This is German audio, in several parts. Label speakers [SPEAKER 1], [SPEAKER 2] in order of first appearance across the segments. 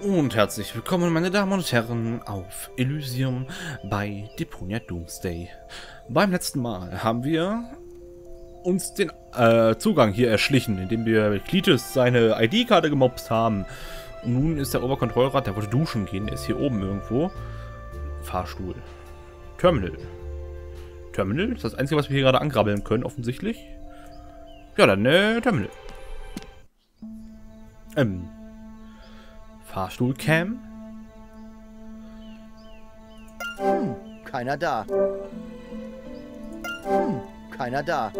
[SPEAKER 1] Und herzlich willkommen, meine Damen und Herren, auf Elysium bei Deponia Doomsday. Beim letzten Mal haben wir uns den äh, Zugang hier erschlichen, indem wir Klitus seine ID-Karte gemobst haben. Und nun ist der Oberkontrollrat, der wollte duschen gehen, der ist hier oben irgendwo. Fahrstuhl. Terminal. Terminal? Ist das Einzige, was wir hier gerade angrabbeln können, offensichtlich. Ja, dann äh, Terminal. Ähm, Fahrstuhlcam?
[SPEAKER 2] Hm, keiner da. Hm, keiner da.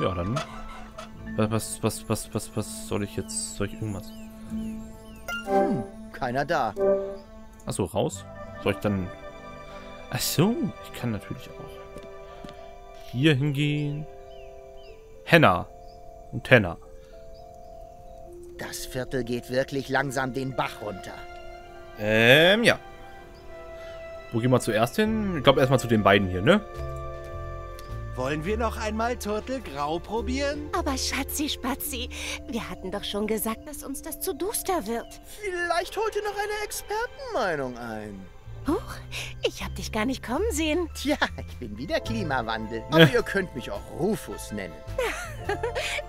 [SPEAKER 1] Ja, dann. Was, was, was, was, was soll ich jetzt? Soll ich irgendwas?
[SPEAKER 2] Hm, keiner da.
[SPEAKER 1] Achso, raus? Soll ich dann. Ach so, ich kann natürlich auch hier hingehen. Henna und Tenna.
[SPEAKER 2] Das Viertel geht wirklich langsam den Bach runter.
[SPEAKER 1] Ähm, ja. Wo gehen wir zuerst hin? Ich glaube erstmal zu den beiden hier, ne?
[SPEAKER 3] Wollen wir noch einmal Turtelgrau probieren?
[SPEAKER 4] Aber Schatzi Spatzi, wir hatten doch schon gesagt, dass uns das zu duster wird.
[SPEAKER 2] Vielleicht holt ihr noch eine Expertenmeinung ein.
[SPEAKER 4] Huch, ich hab dich gar nicht kommen sehen.
[SPEAKER 2] Tja, ich bin wieder Klimawandel. Aber ihr könnt mich auch Rufus nennen.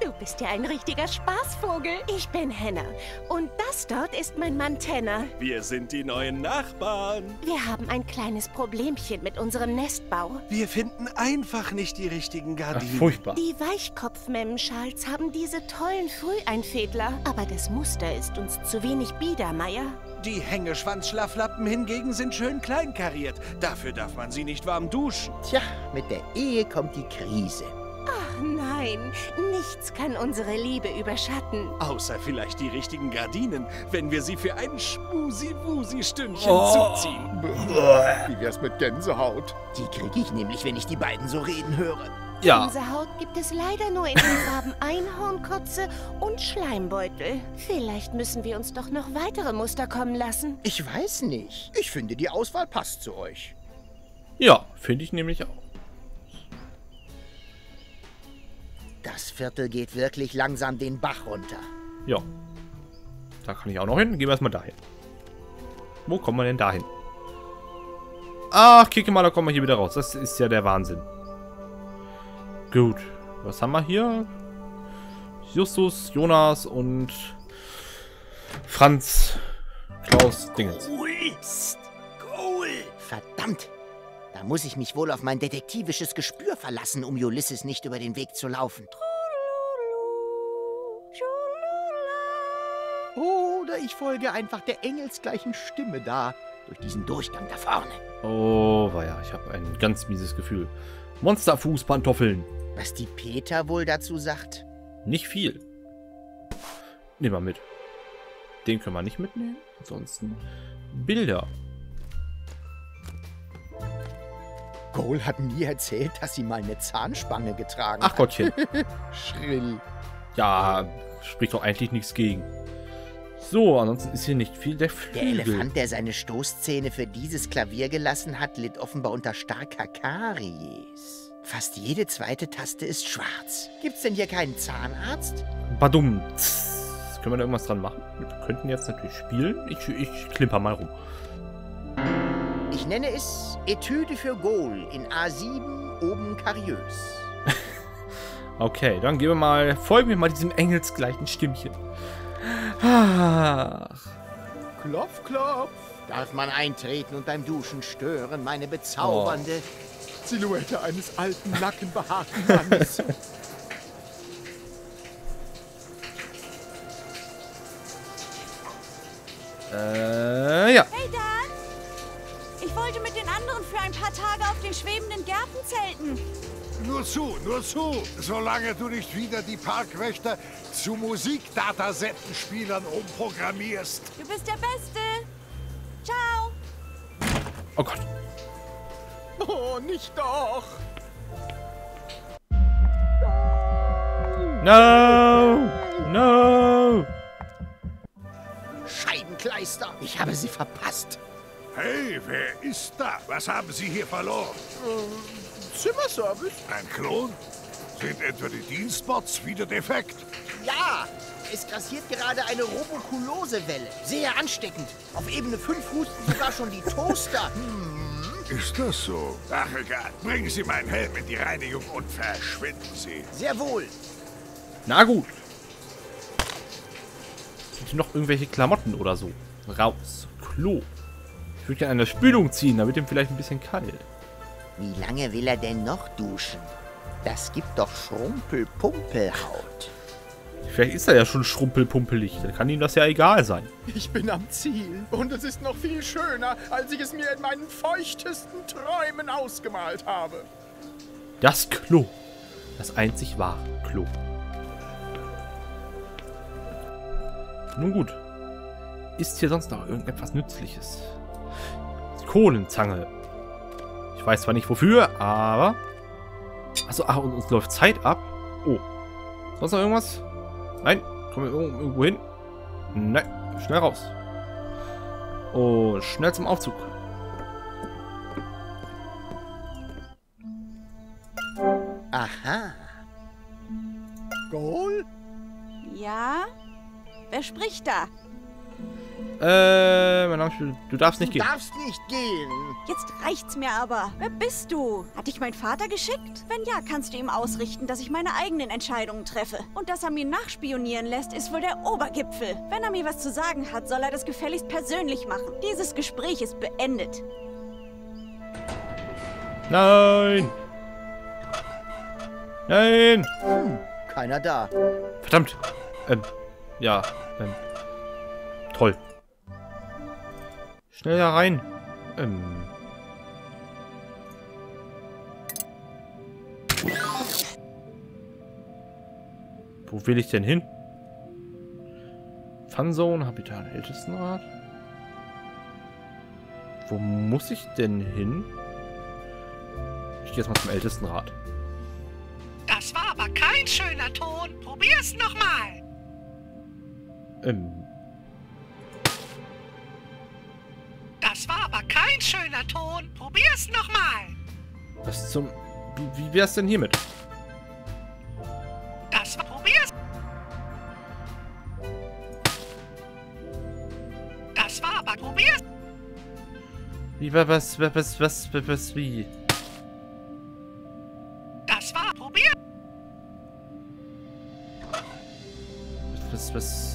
[SPEAKER 4] Du bist ja ein richtiger Spaßvogel. Ich bin Henna. Und das dort ist mein Mann Tenner.
[SPEAKER 3] Wir sind die neuen Nachbarn.
[SPEAKER 4] Wir haben ein kleines Problemchen mit unserem Nestbau.
[SPEAKER 3] Wir finden einfach nicht die richtigen
[SPEAKER 1] Ach,
[SPEAKER 3] Gardinen.
[SPEAKER 1] furchtbar.
[SPEAKER 4] Die Weichkopfmemmenschals haben diese tollen Früheinfädler. Aber das Muster ist uns zu wenig Biedermeier.
[SPEAKER 3] Die Hängeschwanzschlaflappen hingegen sind schön kleinkariert. Dafür darf man sie nicht warm duschen.
[SPEAKER 2] Tja, mit der Ehe kommt die Krise.
[SPEAKER 4] Ach nein, nichts kann unsere Liebe überschatten.
[SPEAKER 3] Außer vielleicht die richtigen Gardinen, wenn wir sie für ein Schmusi-Wusi-Stündchen
[SPEAKER 1] Oh.
[SPEAKER 3] zuziehen.
[SPEAKER 2] Wie wär's mit Gänsehaut? Die kriege ich nämlich, wenn ich die beiden so reden höre.
[SPEAKER 1] Ja,
[SPEAKER 4] Gänsehaut gibt es leider nur in den Farben Einhornkotze und Schleimbeutel. Vielleicht müssen wir uns doch noch weitere Muster kommen lassen.
[SPEAKER 2] Ich weiß nicht. Ich finde, die Auswahl passt zu euch.
[SPEAKER 1] ja, finde ich nämlich auch.
[SPEAKER 2] Das Viertel geht wirklich langsam den Bach runter.
[SPEAKER 1] Ja. Da kann ich auch noch hin. Gehen wir erstmal dahin. Wo kommen wir denn dahin? Ach, kicke mal, da kommen wir hier wieder raus. Das ist ja der Wahnsinn. Gut. Was haben wir hier? Justus, Jonas und Franz Klaus Dingens.
[SPEAKER 2] Psst. Verdammt! Da muss ich mich wohl auf mein detektivisches Gespür verlassen, um Ulysses nicht über den Weg zu laufen. Oder ich folge einfach der engelsgleichen Stimme da, durch diesen Durchgang da vorne.
[SPEAKER 1] Oh, weia, ich habe ein ganz mieses Gefühl. Monsterfußpantoffeln.
[SPEAKER 2] Was die Peter wohl dazu sagt?
[SPEAKER 1] Nicht viel. Nehmen wir mit. Den können wir nicht mitnehmen. Ansonsten Bilder.
[SPEAKER 2] Cole hat nie erzählt, dass sie mal eine Zahnspange getragen
[SPEAKER 1] Ach
[SPEAKER 2] hat.
[SPEAKER 1] Gottchen.
[SPEAKER 2] Schrill.
[SPEAKER 1] Ja, spricht doch eigentlich nichts gegen. So, ansonsten ist hier nicht viel. Der
[SPEAKER 2] Der. Elefant, der seine Stoßzähne für dieses Klavier gelassen hat, litt offenbar unter starker Karies. Fast jede zweite Taste ist schwarz. Gibt's denn hier keinen Zahnarzt?
[SPEAKER 1] Badum. Können wir da irgendwas dran machen? Wir könnten jetzt natürlich spielen. Ich, ich klimper mal rum.
[SPEAKER 2] Ich nenne es Etüde für Gol in A7 oben kariös.
[SPEAKER 1] Okay, dann gehen wir mal. Folgen wir mal diesem engelsgleichen Stimmchen. Ach.
[SPEAKER 2] Klopf, klopf. Darf man eintreten und beim Duschen stören, meine bezaubernde Silhouette eines alten, nackenbehaarten Mannes.
[SPEAKER 1] Äh, ja.
[SPEAKER 5] Hey Dad! Ich wollte mit den anderen für ein paar Tage auf den schwebenden Gärten zelten.
[SPEAKER 6] Nur zu, nur zu, solange du nicht wieder die Parkwächter zu Musikdatasettenspielern umprogrammierst.
[SPEAKER 5] Du bist der Beste. Ciao.
[SPEAKER 1] Oh Gott.
[SPEAKER 2] oh, nicht doch.
[SPEAKER 1] No! No!
[SPEAKER 2] Scheibenkleister. Ich habe sie verpasst.
[SPEAKER 6] Hey, wer ist da? Was haben Sie hier verloren?
[SPEAKER 2] Zimmerservice?
[SPEAKER 6] Ein Klon? Sind etwa die Dienstbots wieder defekt?
[SPEAKER 2] Ja, Es grassiert gerade eine Robokulose-Welle. Sehr ansteckend. Auf Ebene 5 husten sogar schon die Toaster. Hm.
[SPEAKER 6] Ist das so? Ach egal, bringen Sie meinen Helm in die Reinigung und verschwinden Sie.
[SPEAKER 2] Sehr wohl.
[SPEAKER 1] Na gut. Sind hier noch irgendwelche Klamotten oder so? Raus. Klo. Ich würde gerne eine Spülung ziehen, damit ihm vielleicht ein bisschen kalt.
[SPEAKER 2] Wie lange will er denn noch duschen? Das gibt doch Schrumpelpumpelhaut.
[SPEAKER 1] Vielleicht ist er ja schon schrumpelpumpelig. Dann kann ihm das ja egal sein.
[SPEAKER 7] Ich bin am Ziel und es ist noch viel schöner, als ich es mir in meinen feuchtesten Träumen ausgemalt habe.
[SPEAKER 1] Das Klo. Das einzig wahre Klo. Nun gut. Ist hier sonst noch irgendetwas Nützliches? Kohlenzange. Ich weiß zwar nicht wofür, aber... Achso, ach, uns läuft Zeit ab. Oh. Sonst noch irgendwas? Nein. Kommen wir irgendwo hin? Nein. Schnell raus. Und schnell zum Aufzug.
[SPEAKER 2] Aha.
[SPEAKER 7] Goal?
[SPEAKER 5] Ja? Wer spricht da?
[SPEAKER 1] Äh, mein Name ist... Du darfst nicht
[SPEAKER 2] Du
[SPEAKER 1] gehen.
[SPEAKER 2] darfst nicht gehen.
[SPEAKER 5] Jetzt reicht's mir aber. Wer bist du? Hat dich mein Vater geschickt? Wenn ja, kannst du ihm ausrichten, dass ich meine eigenen Entscheidungen treffe. Und dass er mir nachspionieren lässt, ist wohl der Obergipfel. Wenn er mir was zu sagen hat, soll er das gefälligst persönlich machen. Dieses Gespräch ist beendet.
[SPEAKER 1] Nein! Nein!
[SPEAKER 2] Keiner da.
[SPEAKER 1] Verdammt! Ähm, ja, ähm. Toll. Schnell da rein. Ähm. Wo will ich denn hin? Funzone, Habitat, Ältestenrat? Wo muss ich denn hin? Ich gehe jetzt mal zum Ältestenrat.
[SPEAKER 8] Das war aber kein schöner Ton. Probier's nochmal.
[SPEAKER 1] Ähm,
[SPEAKER 8] war kein schöner Ton. Probier's nochmal.
[SPEAKER 1] was zum... Wie, wär's denn hiermit?
[SPEAKER 8] Das war... Probier's. Das war aber... Probier's.
[SPEAKER 1] Wie, wa- was, wa- was, was, was, was, wie?
[SPEAKER 8] Das war... Probier.
[SPEAKER 1] Was, was...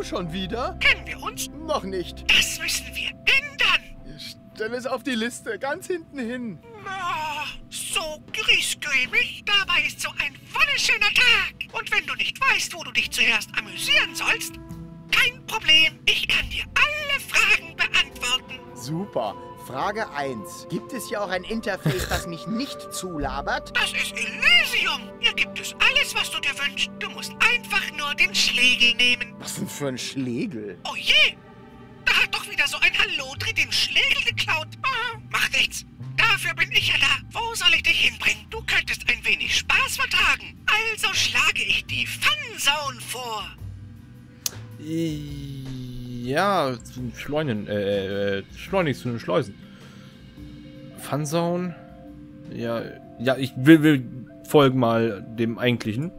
[SPEAKER 8] Du schon
[SPEAKER 7] wieder?
[SPEAKER 8] Kennen wir uns?
[SPEAKER 7] Noch nicht.
[SPEAKER 8] Das müssen wir ändern.
[SPEAKER 7] Stell es auf die Liste, ganz hinten hin.
[SPEAKER 8] Oh, so griesgrämig. Dabei ist so ein wunderschöner Tag. Und wenn du nicht weißt, wo du dich zuerst amüsieren sollst, kein Problem. Ich kann dir alle Fragen beantworten.
[SPEAKER 2] Super. Frage 1. Gibt es hier auch ein Interface, das mich nicht zulabert?
[SPEAKER 8] Das ist Elysium. Hier gibt es alles, was du dir wünschst. Du musst einfach nur den Schlegel nehmen.
[SPEAKER 2] Was denn für ein Schlegel?
[SPEAKER 8] Oh je! Da hat doch wieder so ein Hallodri den Schlegel geklaut. Ah, macht nichts. Dafür bin ich ja da. Wo soll ich dich hinbringen? Du könntest ein wenig Spaß vertragen. Also schlage ich die Funzone vor.
[SPEAKER 1] Ja, zu den Schleunen, äh, äh, schleunigst zu den Schleusen. Funzone? Ja, ja, ich will, will folgen mal dem eigentlichen.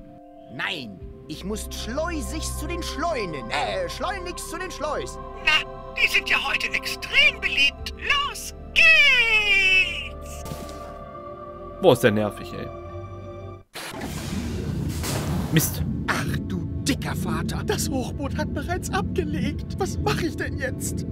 [SPEAKER 2] Nein. Ich muss schleusigst zu den Schleunen. Äh, schleunigst zu den Schleusen.
[SPEAKER 8] Na, die sind ja heute extrem beliebt. Los geht's!
[SPEAKER 1] Boah, ist der nervig, ey. Mist.
[SPEAKER 7] Ach dicker Vater, das Hochboot hat bereits abgelegt. Was mache ich denn jetzt?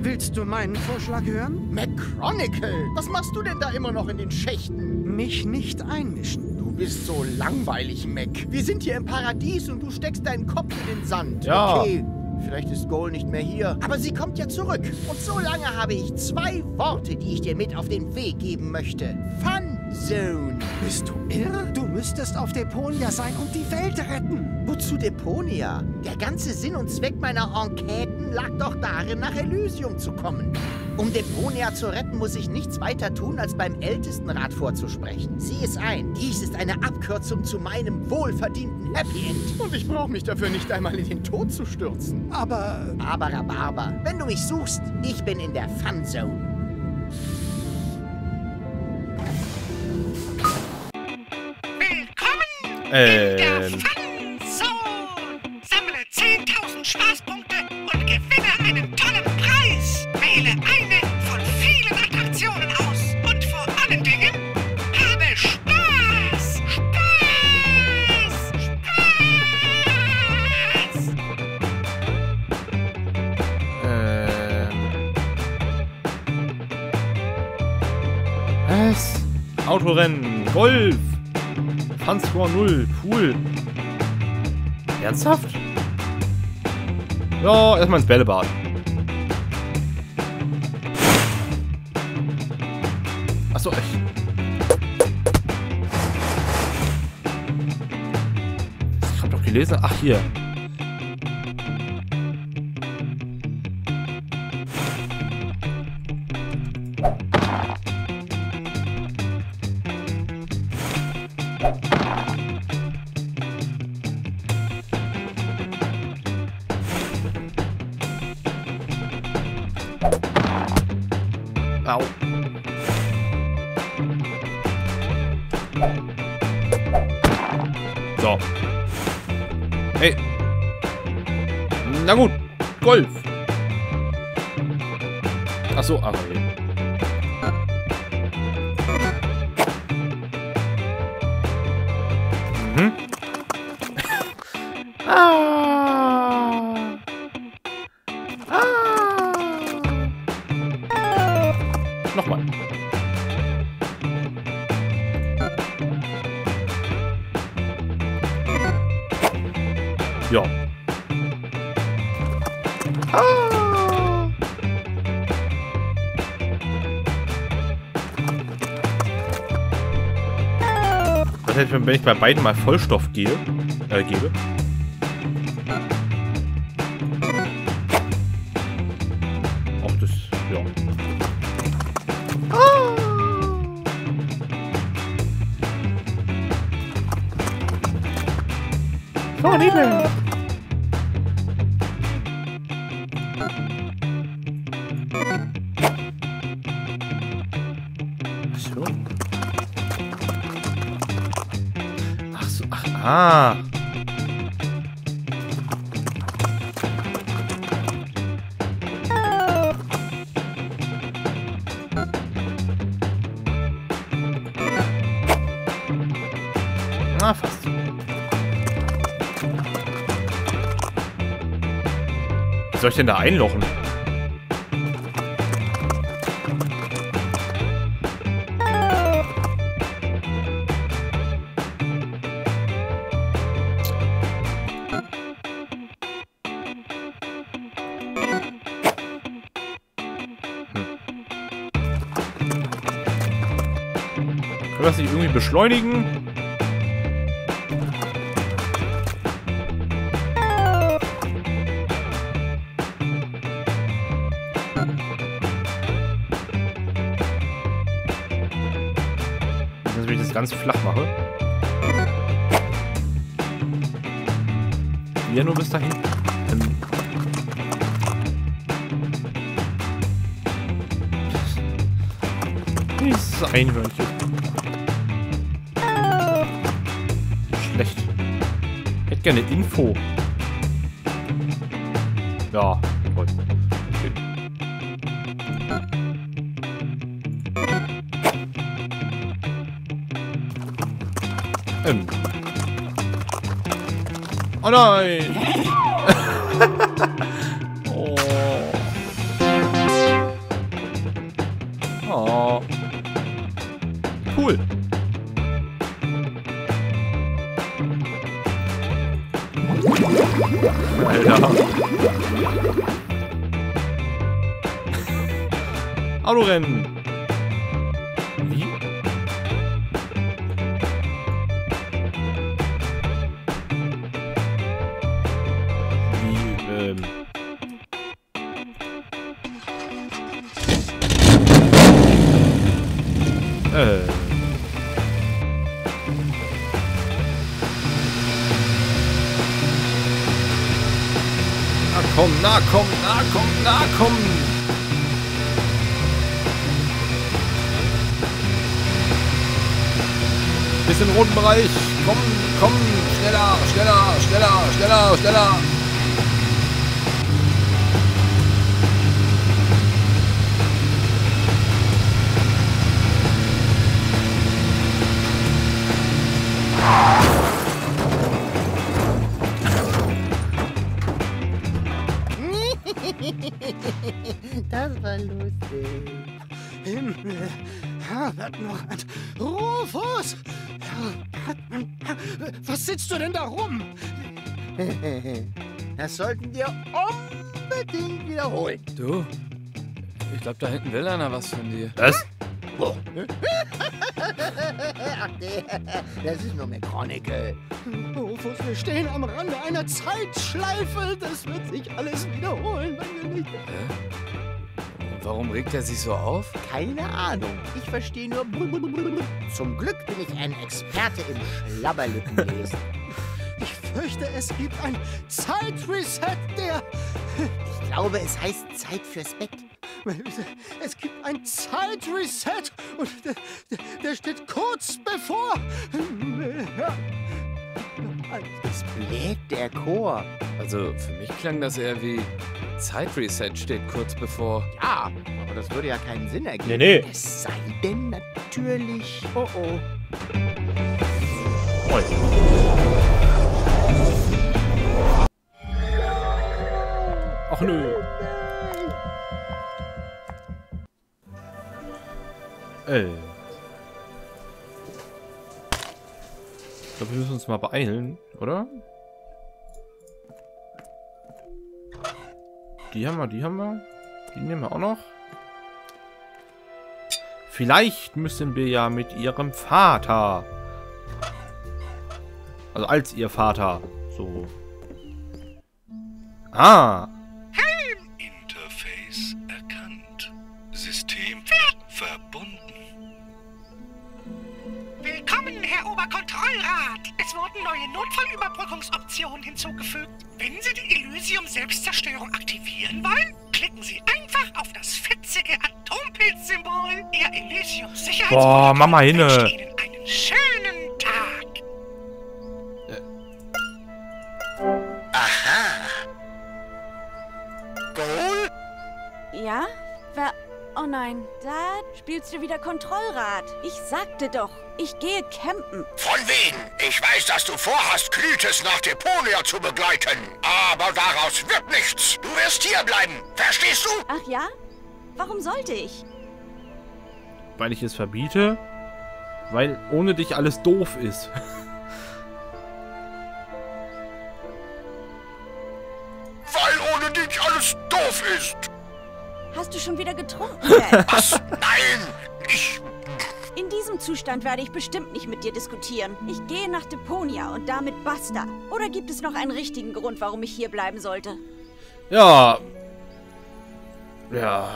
[SPEAKER 9] Willst du meinen Vorschlag hören?
[SPEAKER 2] McChronicle, was machst du denn da immer noch in den Schächten?
[SPEAKER 9] Mich nicht einmischen.
[SPEAKER 2] Du bist so langweilig, Mac. Wir sind hier im Paradies und du steckst deinen Kopf in den Sand.
[SPEAKER 1] Ja.
[SPEAKER 2] Okay, vielleicht ist Goal nicht mehr hier. Aber sie kommt ja zurück. Und so lange habe ich zwei Worte, die ich dir mit auf den Weg geben möchte. Zone.
[SPEAKER 9] Bist du irre? Du müsstest auf Deponia sein und die Welt retten.
[SPEAKER 2] Wozu Deponia? Der ganze Sinn und Zweck meiner Enqueten lag doch darin, nach Elysium zu kommen. Um Deponia zu retten, muss ich nichts weiter tun, als beim Ältestenrat vorzusprechen. Sieh es ein, dies ist eine Abkürzung zu meinem wohlverdienten Happy End.
[SPEAKER 7] Und ich brauche mich dafür nicht einmal in den Tod zu stürzen.
[SPEAKER 9] Aber
[SPEAKER 2] Aber, Rhabarber, wenn du mich suchst, ich bin in der Fun Zone.
[SPEAKER 8] Willkommen in
[SPEAKER 1] Ähm.
[SPEAKER 8] der Fun Zone. Sammle 10.000 Spaßpunkte und gewinne einen tollen Preis. Wähle eine von vielen Attraktionen aus. Und vor allen Dingen, habe Spaß. Spaß. Spaß.
[SPEAKER 1] Ähm. Was? Autorennen, Golf, Fanscore 0, Pool. Ernsthaft? Ja, erstmal ins Bällebad. Achso, ich. Ich hab doch gelesen. Ach, hier. Ah. Ah. Nochmal. Ja. Ah. Was hätte wenn ich bei beiden mal Vollstoff gehe, äh, gebe? So, Niedel. So. Ach so, ah. Soll ich denn da einlochen? Das nicht irgendwie beschleunigen? Ganz flach mache. Ja, nur bis dahin. Ähm. Dieses Einhörnchen. Schlecht. Ich hätte gerne Info. Ja, toll. Ähm. Oh nein! oh. Oh. Cool. Alter. Autorennen. Kommen, na komm, na komm, na komm. Bisschen roten Bereich. Komm, komm, schneller, schneller, schneller, schneller, schneller.
[SPEAKER 2] War lustig.
[SPEAKER 9] Himmel, Herbert Norrand, Rufus! Was sitzt du denn da rum?
[SPEAKER 2] Das sollten wir unbedingt wiederholen.
[SPEAKER 10] Du? Ich glaube, da hinten will einer was von dir.
[SPEAKER 1] Was?
[SPEAKER 2] Ach nee, das ist nur McChronicle.
[SPEAKER 9] Rufus, wir stehen am Rande einer Zeitschleife. Das wird sich alles wiederholen, wenn wir nicht...
[SPEAKER 10] Und warum regt er sich so auf?
[SPEAKER 2] Keine Ahnung. Ich verstehe nur. Zum Glück bin ich ein Experte im Schlabberlippenlesen.
[SPEAKER 9] Ich fürchte, es gibt ein Zeitreset, der...
[SPEAKER 2] Ich glaube, es heißt Zeit fürs Bett.
[SPEAKER 9] Es gibt ein Zeitreset und der, der, der steht kurz bevor...
[SPEAKER 2] Es bläht der Chor.
[SPEAKER 10] Also, für mich klang das eher wie Zeitreset steht kurz bevor.
[SPEAKER 2] Ja, aber das würde ja keinen Sinn ergeben.
[SPEAKER 1] Nee, nee.
[SPEAKER 2] Es sei denn natürlich. Oh oh.
[SPEAKER 1] Ach nö. Äh. Ich glaube, wir müssen uns mal beeilen, oder? Die haben wir, die haben wir. Die nehmen wir auch noch. Vielleicht müssen wir ja mit ihrem Vater. Also als ihr Vater. So. Ah.
[SPEAKER 8] Interface erkannt. System verbunden. Willkommen, Herr Oberkontrollrat. Es wurden neue Notfallüberbrückungsoptionen hinzugefügt. Wenn Sie die Elysium-Selbstzerstörung aktivieren wollen, klicken Sie einfach auf das fetzige Atompilz-Symbol. Ihr elysium
[SPEAKER 1] Boah, Mama Hinne.
[SPEAKER 8] Ihnen einen schönen
[SPEAKER 5] Oh nein, Dad, spielst du wieder Kontrollrad? Ich sagte doch, ich gehe campen.
[SPEAKER 6] Von wegen. Ich weiß, dass du vorhast, Clytes nach Deponia zu begleiten. Aber daraus wird nichts. Du wirst hier bleiben. Verstehst du?
[SPEAKER 5] Ach ja? Warum sollte ich?
[SPEAKER 1] Weil ich es verbiete? Weil ohne dich alles doof ist.
[SPEAKER 5] schon wieder getrunken?
[SPEAKER 6] Was? Nein. Ich...
[SPEAKER 5] In diesem Zustand werde ich bestimmt nicht mit dir diskutieren. Ich gehe nach Deponia und damit basta. Oder gibt es noch einen richtigen Grund, warum ich hier bleiben sollte?
[SPEAKER 1] Ja. Ja.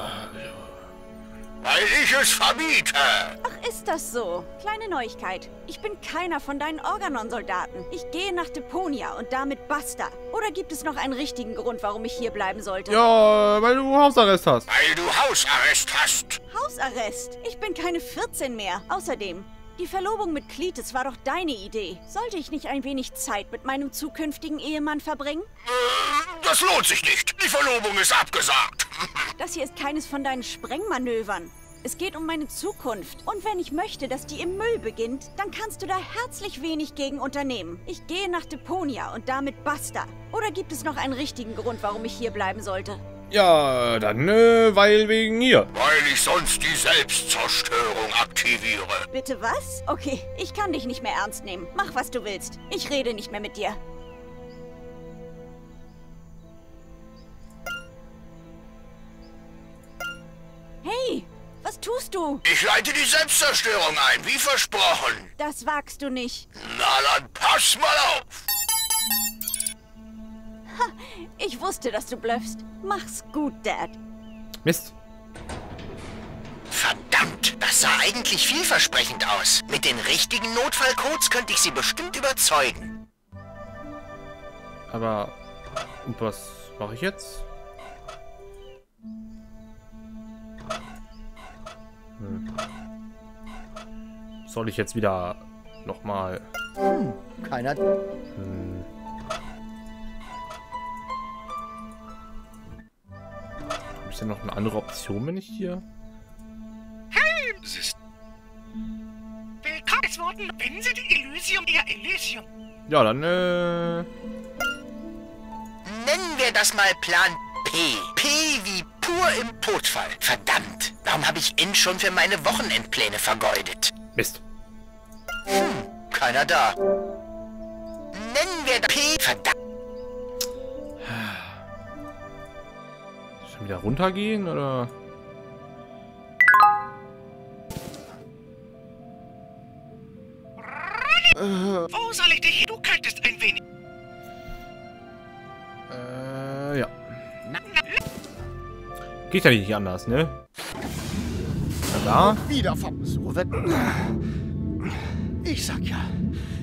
[SPEAKER 6] Weil ich es verbiete.
[SPEAKER 5] Ach, ist das so? Kleine Neuigkeit. Ich bin keiner von deinen Organon-Soldaten. Ich gehe nach Deponia und damit basta. Oder gibt es noch einen richtigen Grund, warum ich hier bleiben sollte?
[SPEAKER 1] Ja, weil du Hausarrest hast.
[SPEAKER 6] Weil du Hausarrest hast.
[SPEAKER 5] Hausarrest. Ich bin keine 14 mehr. Außerdem, die Verlobung mit Cletus war doch deine Idee. Sollte ich nicht ein wenig Zeit mit meinem zukünftigen Ehemann verbringen?
[SPEAKER 6] Das lohnt sich nicht. Die Verlobung ist abgesagt.
[SPEAKER 5] Das hier ist keines von deinen Sprengmanövern. Es geht um meine Zukunft. Und wenn ich möchte, dass die im Müll beginnt, dann kannst du da herzlich wenig gegen unternehmen. Ich gehe nach Deponia und damit basta. Oder gibt es noch einen richtigen Grund, warum ich hier bleiben sollte?
[SPEAKER 1] Ja, dann, äh, weil wegen ihr.
[SPEAKER 6] Weil ich sonst die Selbstzerstörung aktiviere.
[SPEAKER 5] Bitte was? Okay, ich kann dich nicht mehr ernst nehmen. Mach, was du willst. Ich rede nicht mehr mit dir. Hey, was tust du?
[SPEAKER 6] Ich leite die Selbstzerstörung ein, wie versprochen.
[SPEAKER 5] Das wagst du nicht.
[SPEAKER 6] Na dann pass mal auf.
[SPEAKER 5] Ich wusste, dass du blöffst. Mach's gut, Dad.
[SPEAKER 1] Mist.
[SPEAKER 2] Verdammt, das sah eigentlich vielversprechend aus. Mit den richtigen Notfallcodes könnte ich sie bestimmt überzeugen.
[SPEAKER 1] Aber Und was mache ich jetzt? Hm. Soll ich jetzt wieder nochmal...
[SPEAKER 2] Hm, keiner...
[SPEAKER 1] Hm. Ich denn noch eine andere Option, wenn ich hier...
[SPEAKER 8] Helmsystem. Willkommen. Es wurden Wenn Sie die Elysium, Ihr Elysium.
[SPEAKER 1] Ja, dann, äh...
[SPEAKER 6] Nennen wir das mal Plan P. P wie pur im Todfall. Verdammt, warum habe ich N schon für meine Wochenendpläne vergeudet?
[SPEAKER 1] Mist.
[SPEAKER 6] Hm, keiner da. Nennen wir das P. Verdammt.
[SPEAKER 1] Wieder runtergehen, oder...
[SPEAKER 8] Wo soll ich dich hin? Du könntest ein wenig...
[SPEAKER 1] Äh, ja. Geht ja nicht anders, ne? Na da.
[SPEAKER 9] Wieder vom so wird. Ich sag ja,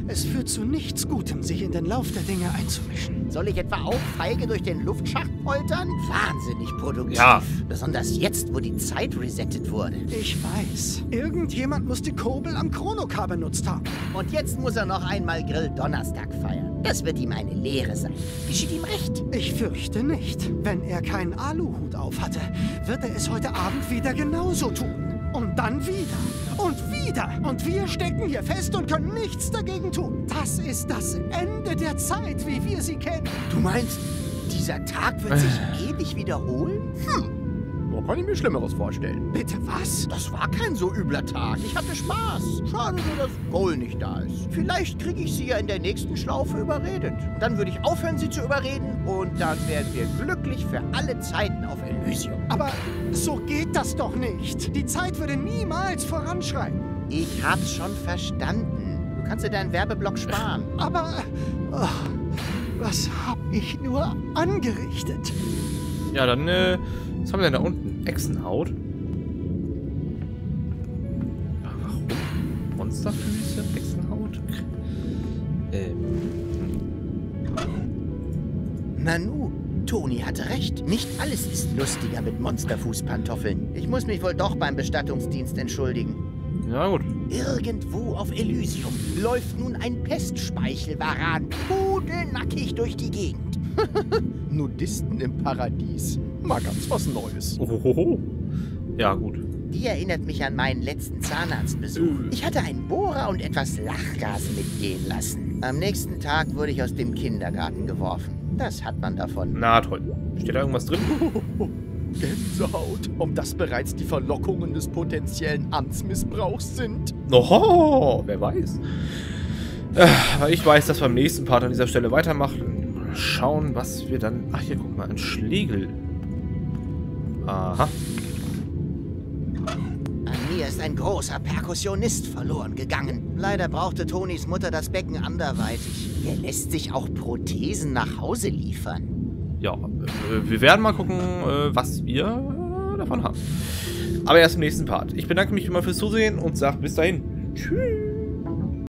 [SPEAKER 9] es führt zu nichts Gutem, sich in den Lauf der Dinge einzumischen.
[SPEAKER 2] Soll ich etwa auch feige durch den Luftschacht poltern? Wahnsinnig produktiv.
[SPEAKER 1] Ja.
[SPEAKER 2] Besonders jetzt, wo die Zeit resettet wurde.
[SPEAKER 9] Ich weiß. Irgendjemand muss die Kurbel am Chronokar benutzt haben.
[SPEAKER 2] Und jetzt muss er noch einmal Grill Donnerstag feiern. Das wird ihm eine Lehre sein. Geschieht ihm recht.
[SPEAKER 9] Ich fürchte nicht. Wenn er keinen Aluhut aufhatte, wird er es heute Abend wieder genauso tun. Und dann wieder. Und wieder. Und wir stecken hier fest und können nichts dagegen tun. Das ist das Ende der Zeit, wie wir sie kennen.
[SPEAKER 2] Du meinst, dieser Tag wird sich ewig wiederholen? Hm.
[SPEAKER 7] Kann ich mir Schlimmeres vorstellen.
[SPEAKER 9] Bitte was?
[SPEAKER 2] Das war kein so übler Tag. Ich hatte Spaß. Schade nur, dass Goal nicht da ist. Vielleicht kriege ich sie ja in der nächsten Schlaufe überredet. Dann würde ich aufhören, sie zu überreden. Und dann wären wir glücklich für alle Zeiten auf Elysium.
[SPEAKER 9] Aber so geht das doch nicht. Die Zeit würde niemals voranschreiten.
[SPEAKER 2] Ich hab's schon verstanden. Du kannst dir deinen Werbeblock sparen.
[SPEAKER 9] Aber oh, was hab ich nur angerichtet?
[SPEAKER 1] Ja, dann, äh... Was haben wir denn da unten? Echsenhaut? Ja, warum? Monsterfüße? Echsenhaut? Ähm...
[SPEAKER 2] Nanu, Toni hatte recht. Nicht alles ist lustiger mit Monsterfußpantoffeln. Ich muss mich wohl doch beim Bestattungsdienst entschuldigen.
[SPEAKER 1] Ja, gut.
[SPEAKER 2] Irgendwo auf Elysium läuft nun ein Pestspeichelvaran pudelnackig durch die Gegend.
[SPEAKER 7] Nudisten im Paradies. Mal ganz was Neues.
[SPEAKER 1] Ohoho. Ja, gut.
[SPEAKER 2] Die erinnert mich an meinen letzten Zahnarztbesuch. Ich hatte einen Bohrer und etwas Lachgas mitgehen lassen. Am nächsten Tag wurde ich aus dem Kindergarten geworfen. Das hat man davon.
[SPEAKER 1] Na toll. Steht da irgendwas drin?
[SPEAKER 7] Gänsehaut. Ob das bereits die Verlockungen des potenziellen Amtsmissbrauchs sind?
[SPEAKER 1] Oho, wer weiß. Äh, aber ich weiß, dass wir im nächsten Part an dieser Stelle weitermachen. Schauen, was wir dann... Ach, hier, guck mal, ein Schlegel. Aha.
[SPEAKER 2] An mir ist ein großer Perkussionist verloren gegangen. Leider brauchte Tonis Mutter das Becken anderweitig. Er lässt sich auch Prothesen nach Hause liefern.
[SPEAKER 1] Ja, äh, wir werden mal gucken, äh, was wir äh, davon haben. Aber erst im nächsten Part. Ich bedanke mich immer fürs Zusehen und sage bis dahin. Tschüss.